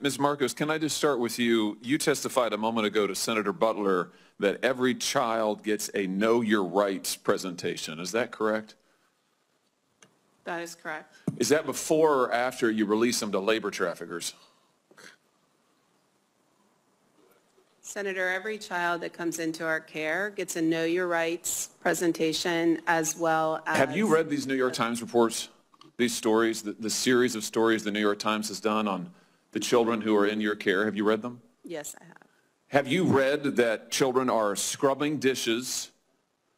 Ms. Marcos, can I just start with you? You testified a moment ago to Senator Butler that every child gets a Know Your Rights presentation. Is that correct? That is correct. Is that before or after you release them to labor traffickers? Senator, every child that comes into our care gets a Know Your Rights presentation as well as... Have you read these New York Times reports, these stories, the, the series of stories the New York Times has done on the children who are in your care? Have you read them? Yes, I have. Have you read that children are scrubbing dishes,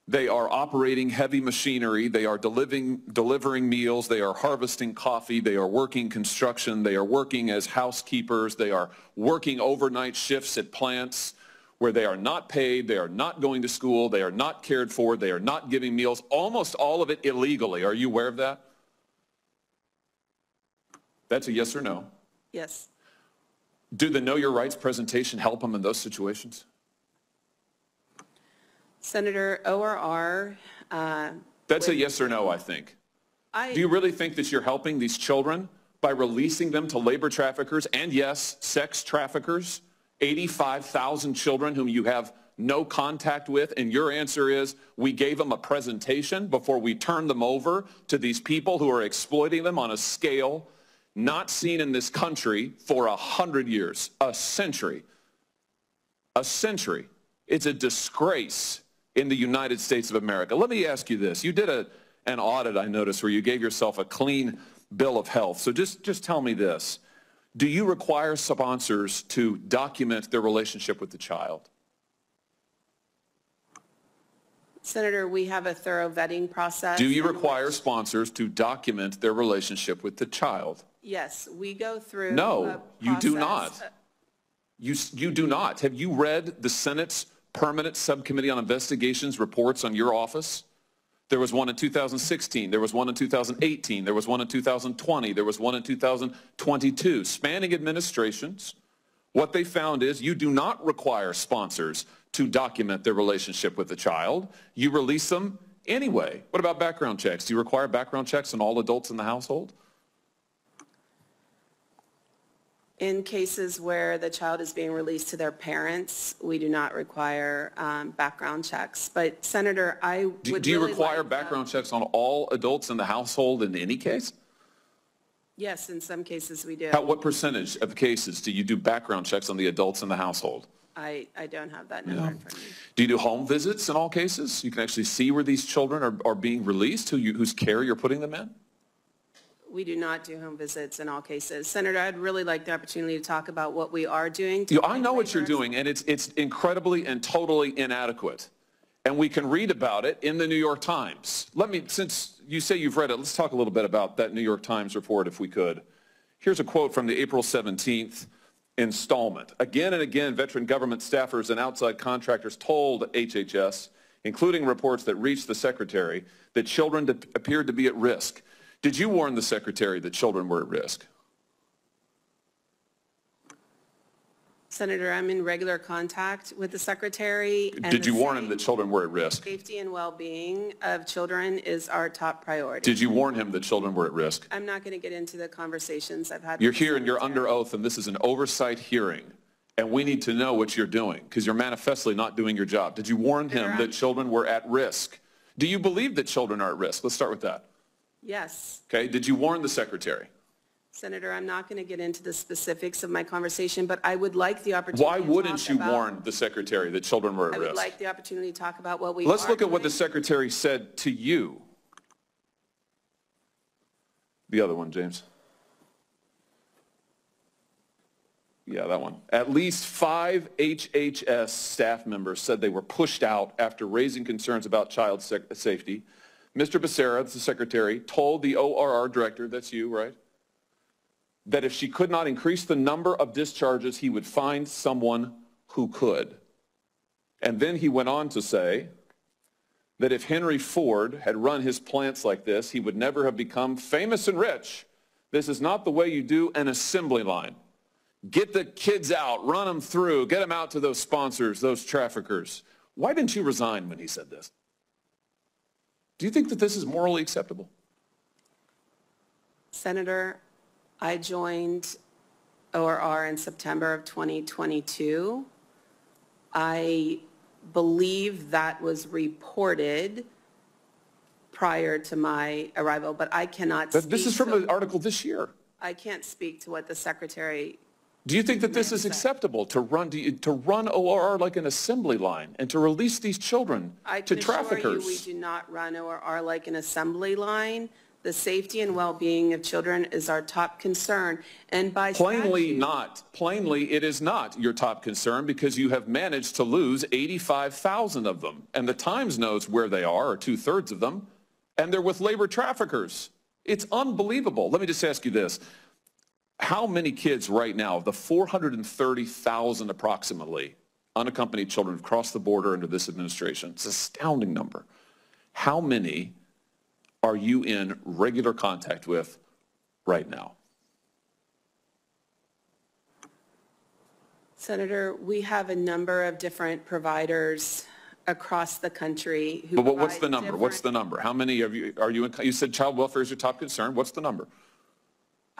they are operating heavy machinery, they are delivering, delivering meals, they are harvesting coffee, they are working construction, they are working as housekeepers, they are working overnight shifts at plants where they are not paid, they are not going to school, they are not cared for, they are not giving meals, almost all of it illegally. Are you aware of that? That's a yes or no. Yes. Do the Know Your Rights presentation help them in those situations? Senator ORR, uh, That's a yes or no, I think. I... Do you really think that you're helping these children by releasing them to labor traffickers and, yes, sex traffickers? 85,000 children whom you have no contact with, and your answer is we gave them a presentation before we turned them over to these people who are exploiting them on a scale not seen in this country for a hundred years, a century, a century. It's a disgrace in the United States of America. Let me ask you this. You did a, an audit, I noticed, where you gave yourself a clean bill of health. So just, just tell me this. Do you require sponsors to document their relationship with the child? Senator, we have a thorough vetting process. Do you require sponsors to document their relationship with the child? Yes, we go through... No, you do not. You, you do not. Have you read the Senate's Permanent Subcommittee on Investigations reports on your office? There was one in 2016. There was one in 2018. There was one in 2020. There was one in 2022. Spanning administrations, what they found is you do not require sponsors to document their relationship with the child. You release them anyway. What about background checks? Do you require background checks on all adults in the household? In cases where the child is being released to their parents, we do not require um, background checks. But Senator, I would Do, do you really require like, background checks on all adults in the household in any case? Yes, in some cases we do. How, what percentage of cases do you do background checks on the adults in the household? I, I don't have that number in front of me. Do you do home visits in all cases? You can actually see where these children are, are being released, who you, whose care you're putting them in? We do not do home visits in all cases. Senator, I'd really like the opportunity to talk about what we are doing. to You, I know what you're doing, and it's, it's incredibly and totally inadequate. And we can read about it in the New York Times. Let me, since you say you've read it, let's talk a little bit about that New York Times report if we could. Here's a quote from the April 17th installment. Again and again, veteran government staffers and outside contractors told HHS, including reports that reached the secretary, that children appeared to be at risk. Did you warn the secretary that children were at risk? Senator, I'm in regular contact with the secretary. and Did the you warn him that children were at risk? Safety and well-being of children is our top priority. Did you warn him that children were at risk? I'm not going to get into the conversations I've had. You're here and you're under oath, and this is an oversight hearing, and we need to know what you're doing, because you're manifestly not doing your job. Did you warn him that I'm- children were at risk? Do you believe that children are at risk? Let's start with that. Yes. Okay, did you warn the secretary? Senator, I'm not going to get into the specifics of my conversation, but I would like the opportunity Why to wouldn't talk you about- warn the secretary that children were I at would risk? like the opportunity to talk about what we Let's look at what the secretary said to you. The other one, James. Yeah, that one. At least five HHS staff members said they were pushed out after raising concerns about child sec- safety. Mr. Becerra, the secretary, told the ORR director, that's you, right, that if she could not increase the number of discharges, he would find someone who could. And then he went on to say that if Henry Ford had run his plants like this, he would never have become famous and rich. This is not the way you do an assembly line. Get the kids out, run them through, get them out to those sponsors, those traffickers. Why didn't you resign when he said this? Do you think that this is morally acceptable? Senator, I joined ORR in September of 2022. I believe that was reported prior to my arrival, but I cannot This is from an article this year. I can't speak to what the secretary, Do you think that this is acceptable, to run, do you- to run ORR like an assembly line and to release these children I to you, we do not run ORR like an assembly line. The safety and well-being of children is our top concern, and by Plainly statute- not. Plainly, it is not your top concern because you have managed to lose 85,000 of them. And the Times knows where they are, or two-thirds of them, and they're with labor traffickers. It's unbelievable. Let me just ask you this. How many kids right now, of the 430,000 approximately unaccompanied children crossed the border under this administration, it's an astounding number. How many are you in regular contact with right now? Senator, we have a number of different providers across the country who But what's the number? What's the number? How many of you, are you, in- you said child welfare is your top concern. What's the number?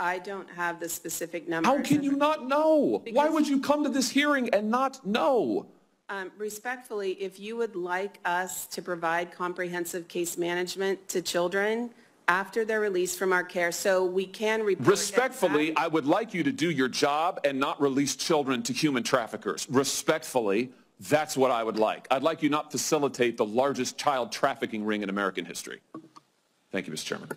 I don't have the specific numbers. How can you not know? Why would you come to this hearing and not know? Um, Respectfully, if you would like us to provide comprehensive case management to children after they're released from our care, so we can report. Respectfully, I would like you to do your job and not release children to human traffickers. Respectfully, that's what I would like. I'd like you not facilitate the largest child trafficking ring in American history. Thank you, Mr. Chairman.